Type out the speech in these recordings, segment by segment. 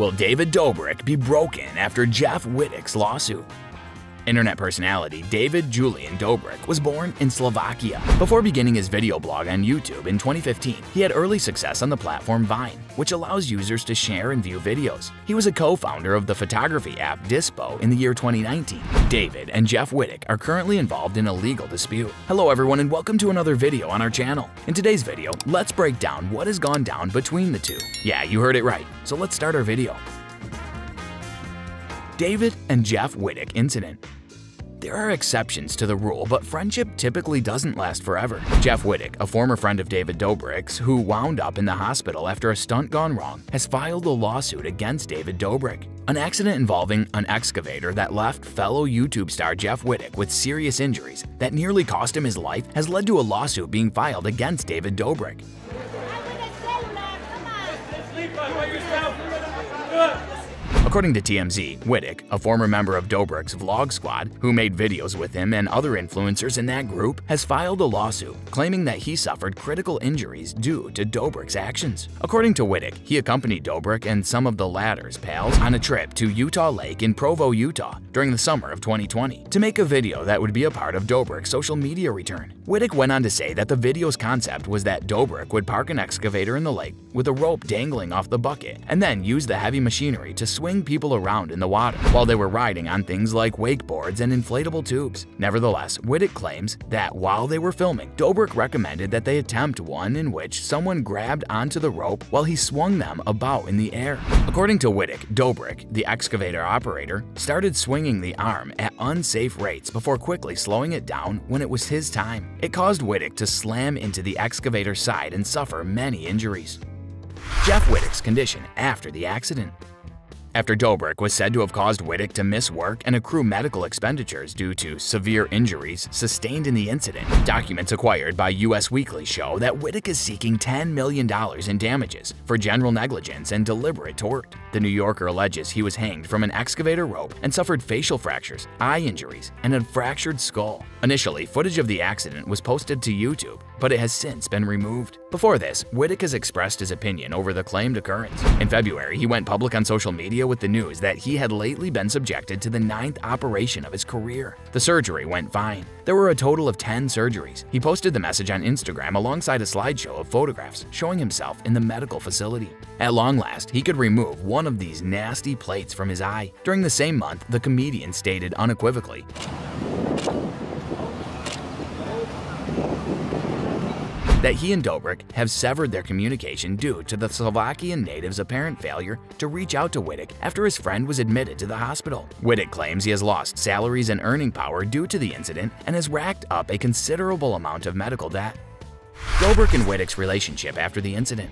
Will David Dobrik be broken after Jeff Wittek's lawsuit? Internet personality David Julian Dobrik was born in Slovakia. Before beginning his video blog on YouTube in 2015, he had early success on the platform Vine, which allows users to share and view videos. He was a co-founder of the photography app Dispo in the year 2019. David and Jeff Wittek are currently involved in a legal dispute. Hello everyone and welcome to another video on our channel. In today's video, let's break down what has gone down between the two. Yeah, you heard it right, so let's start our video. David and Jeff Wittek incident. There are exceptions to the rule, but friendship typically doesn't last forever. Jeff Wittek, a former friend of David Dobrik's who wound up in the hospital after a stunt gone wrong, has filed a lawsuit against David Dobrik. An accident involving an excavator that left fellow YouTube star Jeff Wittek with serious injuries that nearly cost him his life has led to a lawsuit being filed against David Dobrik. According to TMZ, Wittek, a former member of Dobrik's Vlog Squad, who made videos with him and other influencers in that group, has filed a lawsuit claiming that he suffered critical injuries due to Dobrik's actions. According to Wittek, he accompanied Dobrik and some of the latter's pals on a trip to Utah Lake in Provo, Utah during the summer of 2020 to make a video that would be a part of Dobrik's social media return. Wittek went on to say that the video's concept was that Dobrik would park an excavator in the lake with a rope dangling off the bucket and then use the heavy machinery to swing people around in the water while they were riding on things like wakeboards and inflatable tubes. Nevertheless, Wittek claims that while they were filming, Dobrik recommended that they attempt one in which someone grabbed onto the rope while he swung them about in the air. According to Wittek, Dobrik, the excavator operator, started swinging the arm at unsafe rates before quickly slowing it down when it was his time. It caused Wittek to slam into the excavator's side and suffer many injuries. Jeff Wittek's condition after the accident after Dobrik was said to have caused Wittek to miss work and accrue medical expenditures due to severe injuries sustained in the incident. Documents acquired by US Weekly show that Wittek is seeking $10 million in damages for general negligence and deliberate tort. The New Yorker alleges he was hanged from an excavator rope and suffered facial fractures, eye injuries, and a fractured skull. Initially, footage of the accident was posted to YouTube, but it has since been removed. Before this, Wittek has expressed his opinion over the claimed occurrence. In February, he went public on social media with the news that he had lately been subjected to the ninth operation of his career. The surgery went fine. There were a total of 10 surgeries. He posted the message on Instagram alongside a slideshow of photographs showing himself in the medical facility. At long last, he could remove one of these nasty plates from his eye. During the same month, the comedian stated unequivocally, that he and Dobrik have severed their communication due to the Slovakian native's apparent failure to reach out to Wittek after his friend was admitted to the hospital. Wittek claims he has lost salaries and earning power due to the incident and has racked up a considerable amount of medical debt. Dobrik and Wittek's relationship after the incident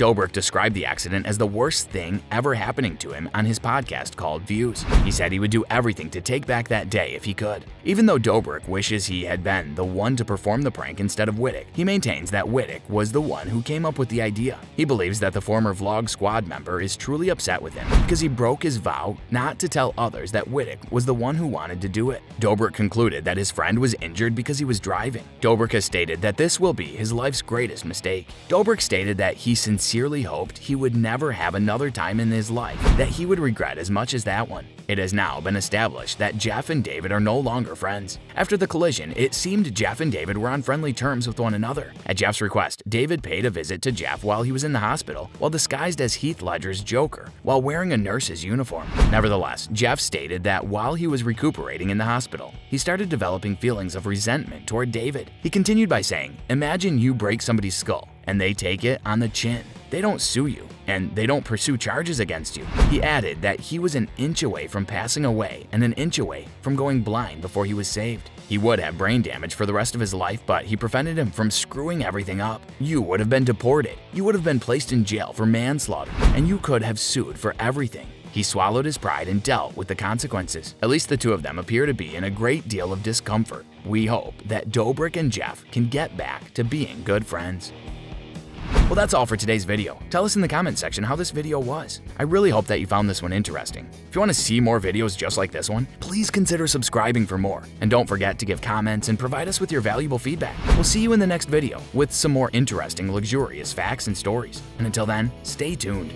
Dobrik described the accident as the worst thing ever happening to him on his podcast called Views. He said he would do everything to take back that day if he could. Even though Dobrik wishes he had been the one to perform the prank instead of Wittek, he maintains that Wittek was the one who came up with the idea. He believes that the former Vlog Squad member is truly upset with him because he broke his vow not to tell others that Wittek was the one who wanted to do it. Dobrik concluded that his friend was injured because he was driving. Dobrik has stated that this will be his life's greatest mistake. Dobrik stated that he sincerely sincerely hoped he would never have another time in his life that he would regret as much as that one. It has now been established that Jeff and David are no longer friends. After the collision, it seemed Jeff and David were on friendly terms with one another. At Jeff's request, David paid a visit to Jeff while he was in the hospital while disguised as Heath Ledger's Joker while wearing a nurse's uniform. Nevertheless, Jeff stated that while he was recuperating in the hospital, he started developing feelings of resentment toward David. He continued by saying, Imagine you break somebody's skull and they take it on the chin. They don't sue you, and they don't pursue charges against you. He added that he was an inch away from passing away and an inch away from going blind before he was saved. He would have brain damage for the rest of his life, but he prevented him from screwing everything up. You would have been deported, you would have been placed in jail for manslaughter, and you could have sued for everything. He swallowed his pride and dealt with the consequences. At least the two of them appear to be in a great deal of discomfort. We hope that Dobrik and Jeff can get back to being good friends. Well, that's all for today's video. Tell us in the comment section how this video was. I really hope that you found this one interesting. If you want to see more videos just like this one, please consider subscribing for more. And don't forget to give comments and provide us with your valuable feedback. We'll see you in the next video with some more interesting, luxurious facts and stories. And until then, stay tuned.